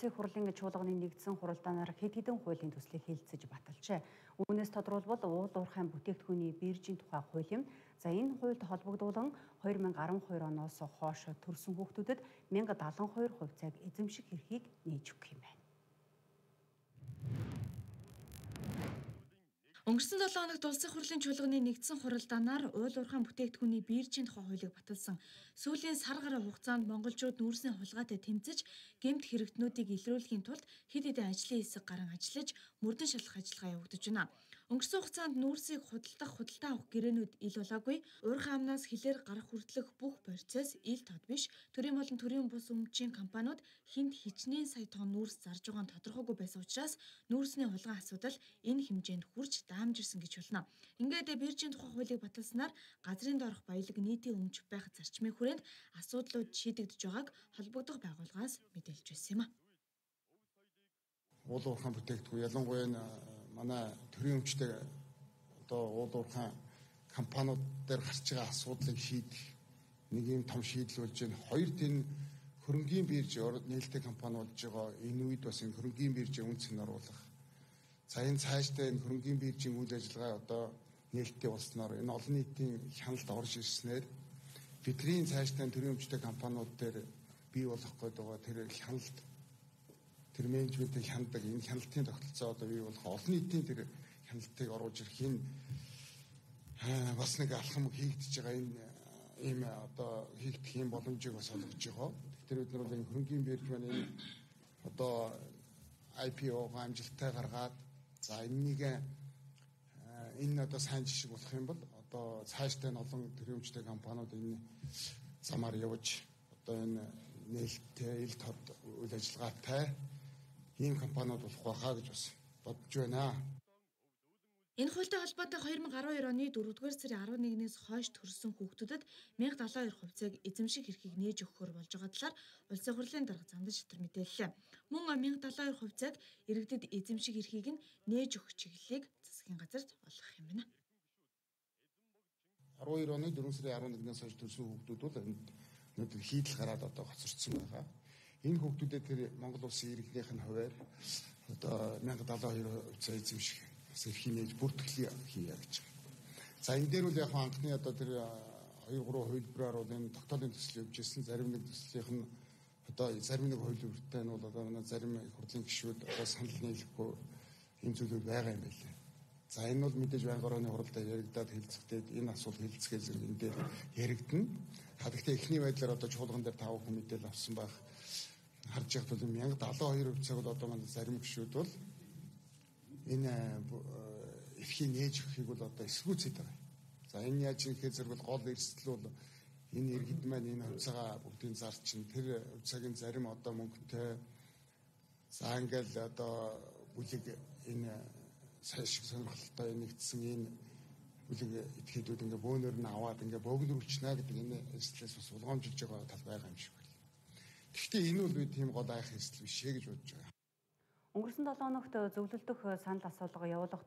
улсын хурлын чуулганы нэгдсэн хуралдаанаар хэд хэдэн хуулийн төслийг хэлэлцэж баталжээ. Үүнээс тодорхойлбол уул уурхайн бүтээгдэхүүний биржийн тухай хууль юм. За энэ хуульд холбогдуулан 2012 оноос хойш төрсэн хүүхдүүдэд 1072 хувь цаг эзэмших эрхийг нээж өгөх юм байна. Өнгөрсөн 7 хоногт улсын хурлын чуулганы нэгдсэн хуралдаанаар уул уурхайн бүтээгдэхүүний биржийн тухай хуулийг баталсан. Сүүлийн сар гаруй хугацаанд монголчууд нүүрсний хулгайтай тэмцэж, гэмт хэрэгтнүүдийг илрүүлэхийн тулд хэд хэдэн ажлын хэсэг гарan ажиллаж, мөрдөн шалгах ажиллагаа явагдаж байна. Өнгөрсөн хугацаанд нүүрсийг худалдах, худалдаа авах гэрээнүүд ил болоогүй. Уурхай амнаас хилээр гарах хүртэлх бүх процесс ил тод биш. Төрийн болон төрийн бус өмчийн компаниуд хинт хичнээн сая тонн нүүрс зарж байгаа нь тодорхойгүй байсан учраас нүүрсний хулгай асуудал энэ хэмжээнд хүрч даамжирсан гэж болно. Ингээд биржийн тухай хуулийг баталснаар газрын доорх баялаг нийтийн өмч байх зарчмын хүрээнд асуудлууд шийдэгдэж байгааг холбогдох байгууллагаас мэдээлж байсан юм а. Уул уурхайн бүтээгдэхүүн ялангуяа манай төрийн өмчтэй одоо уул уурхайн компаниуд дээр гарч байгаа асуудлыг шийдэх нэг юм том шийдэл болж байна. Хоёр тэн хөрөнгөний бирж нээлттэй компани болж байгаа энэ үед бас энэ хөрөнгөний биржийн үнц нь оруулах За энэ цаашдаа энэ хөрөнгөний биржийн үйл ажиллагаа одоо нээлттэй болсноор энэ олон нийтийн хяналт орж ирснээр бидний цаашдаа төрийн өмчтэй компаниуд дээр бий болох гээд байгаа тэр хяналт тэр менежментийг хяндаг энэ хяналтын тогтолцоо одоо бий болох олон нийтийн тэр хяналтыг оруулж ирэх энэ бас нэг алхам хийгдэж байгаа энэ ийм одоо хийгдэх юм боломжийг бас олгож байгаа. Тэгэхээр бид нар бол энэ хөрөнгөний бирж маань энэ одоо IPO-го амжилттай гаргаад За энэнийг энэ одоо сайн жишг болох юм бол одоо цаашдаа нь олон төрөмжтэй компаниуд энэ замаар явж одоо энэ нээлттэй ил тод үйл ажиллагаатай ийм компаниуд болох байхаа гэж бас бодож байна. Энэ хуультай холбоотой 2012 оны 4-р сарын 11-ээс хойш төрсэн хүүхдүүдэд 1072 хувьцааг эзэмших эрхийг нээж өгөхөөр болж байгаа талаар улсын хурлын дарга зандан шатар мэдээллээ. Мөн 1072 хувьцааг иргэдэд эзэмших эрхийг нь нээж өгөх чиглэлийг засгийн газарт олгох юм байна. 12 оны 4 сарын 11-ээс хойш төрсэн хүүхдүүд бол өнөөдөр хийдэл гараад одоо хоцорсон байгаа. Энэ хүүхдүүдэд тэр Монгол улсын иргэнийх нь хуваар одоо 1072 хувьцаа эзэмших бас эрхийн нээж бүртгэл хийя гэж байна. За энэ дээр бол яг анхны одоо тэр 2 3 хувилбараар бол энэ тогтоолын төсөл явж ирсэн зарим нэг төслийнх нь одоо зарим нэг хувилбартай нь бол одоо манай зарим их хурлын гишүүд одоо санал нийлэхгүй энэ зүйлүүд байгаа юм байлээ. За энэ бол мэдээж байнга орооны хуралдаа яригадад хэлцэгдээд энэ асуулт хэлцгээ зэрэг энэ дээр яригдана. Хадагтаа эхний байдлаар одоо чуулган дээр тав хүн мэдээл авсан байх харж яхад бол 1072 цаг бол одоо манай зарим гишүүд бол энэ э, эрхийн нээж өгөхийг бол одоо эсвүүцээд байгаа. За энэ яаж ихээр зэрэг бол гол эрсдэл бол энэ иргэд маань энэ хувьцаагаа бүгдийн зарчин тэр хувьцаагийн зарим одоо мөнгөтэй за ингээл одоо бүлэг энэ сайн шиг сонирхолтой нэгдсэн энэ бүлэг этгээдүүд ингээ бөөнөр нь аваад ингээ богинорулчна гэдэг энэ эрсдлээс бас улгоомжилж байгаа тал байгаа юм шиг байна. Гэхдээ энэ бол би тийм гол айх эрсдэл биш ээ гэж бодож байгаа. Өнгөрсөн 7 хоногт зөвлөлдөх санал асуулга явуулах